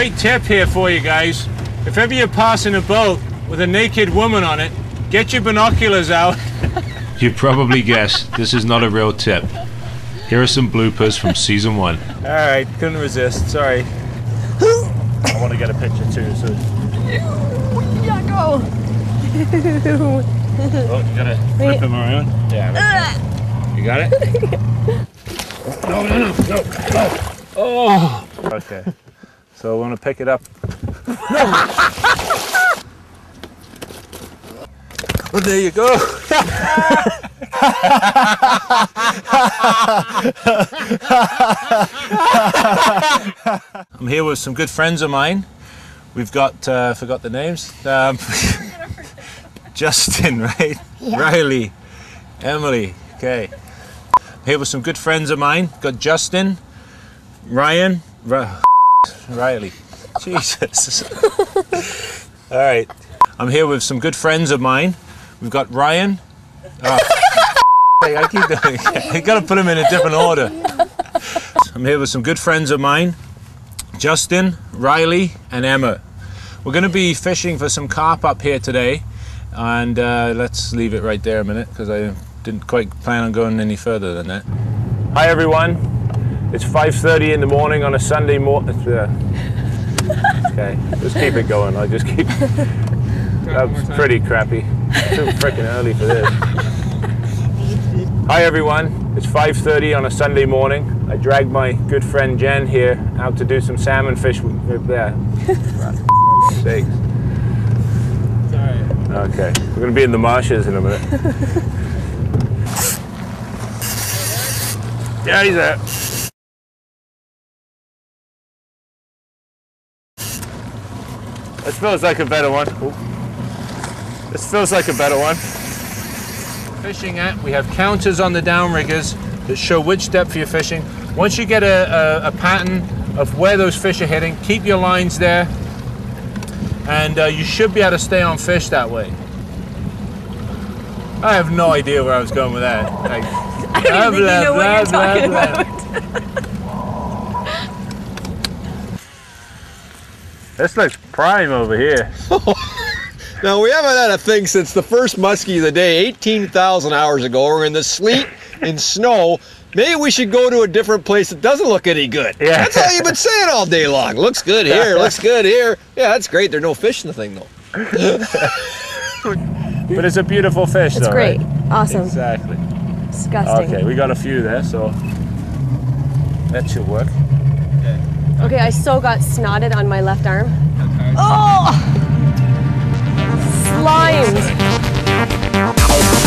Great tip here for you guys. If ever you're passing a boat with a naked woman on it, get your binoculars out. You probably guessed this is not a real tip. Here are some bloopers from season one. All right, couldn't resist. Sorry. I want to get a picture too. So. Yeah, go. Oh, you gotta flip him around. Yeah. You got it? No, no, no, no, no. Oh. Okay. So I want to pick it up. Well, there you go. I'm here with some good friends of mine. We've got, uh, forgot the names. Um, Justin, right? Riley, Emily. Okay. Here with some good friends of mine. Got Justin, Ryan, Ri- Riley. Jesus. All right. I'm here with some good friends of mine. We've got Ryan. Oh, I keep doing it. I gotta put them in a different order. I'm here with some good friends of mine Justin, Riley, and Emma. We're gonna be fishing for some carp up here today. And uh, let's leave it right there a minute because I didn't quite plan on going any further than that. Hi everyone. It's 5:30 in the morning on a Sunday morning. Uh, okay, just keep it going. I'll just keep. That's pretty crappy. Too freaking early for this. Hi everyone. It's 5:30 on a Sunday morning. I dragged my good friend Jen here out to do some salmon fish with there. Sakes. Okay, we're gonna be in the marshes in a minute. yeah, he's there. This feels like a better one. Oop. This feels like a better one. Fishing at, we have counters on the downriggers that show which depth you're fishing. Once you get a, a, a pattern of where those fish are hitting, keep your lines there, and uh, you should be able to stay on fish that way. I have no idea where I was going with that. Like, I don't even think you know what you're talking about. This looks prime over here. Now, we haven't had a thing since the first muskie of the day, 18,000 hours ago. We're in the sleet and snow. Maybe we should go to a different place that doesn't look any good. Yeah. That's all you've been saying all day long. Looks good here, looks good here. Yeah, that's great. There's no fish in the thing, though. But it's a beautiful fish, though. It's though. great. right? Awesome. Exactly. Disgusting. Okay, we got a few there, so that should work. Okay, I so got snotted on my left arm. Oh! Slimes!